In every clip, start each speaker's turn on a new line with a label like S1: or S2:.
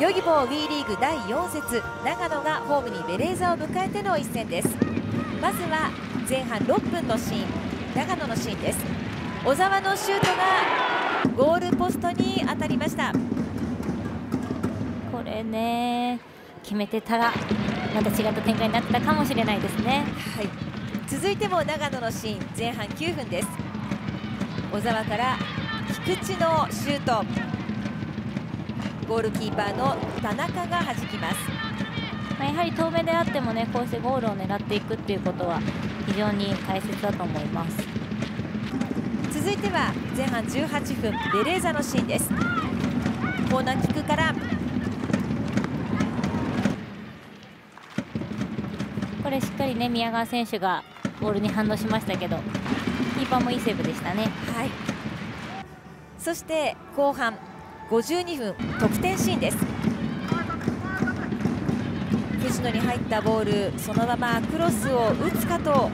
S1: ヨギボー WE リーグ第4節長野がホームにベレーザを迎えての一戦です。まずは前半6分のシーン長野のシーンです。小沢のシュートがゴールポストに当たりました。
S2: これね決めてたらまた違った展開になったかもしれないですね。
S1: はい。続いても長野のシーン前半9分です。小沢から菊池のシュートゴールキーパーの田中が弾きます、
S2: まあ、やはり遠目であってもねこうしてゴールを狙っていくっていうことは非常に大切だと思います。
S1: 続いては前半18分ベレーザのシーンです。コーナーキックから。
S2: これしっかりね宮川選手がボールに反応しましたけどキーパーもいいセーブでしたね。
S1: はい。そして後半52分得点シーンです。藤野に入ったボールそのままクロスを打つかと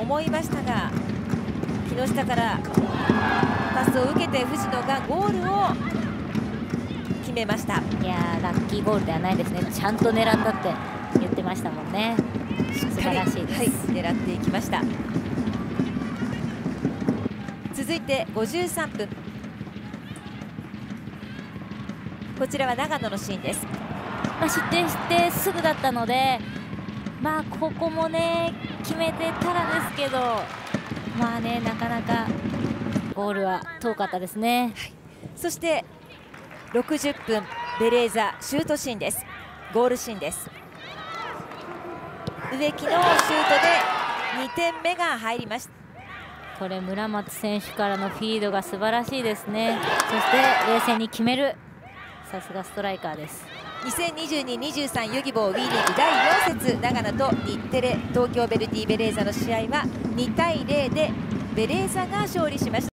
S1: 思いましたが木下からパスを受けて藤野がゴールを決めました。
S2: いやラッキーゴールではないですね。ちゃんと狙ったって言ってましたもんね。素晴らしいです、はい、
S1: 狙っていきました。続いて53分こちらは長野のシーンです、
S2: まあ、失点してすぐだったのでまあここもね決めてたらですけどまあねなかなかゴールは遠かったですね、はい、
S1: そして60分ベレーザシュートシーンです。ゴールシーンです。植木のシュートで2点目が入りました
S2: これ村松選手からのフィードが素晴らしいですね。そして冷静に決めるさすがストライカーです。
S1: 2022-23ユギボー WE リーグ第4節長野と日テレ東京ベルティベレーザの試合は2対0でベレーザが勝利しました。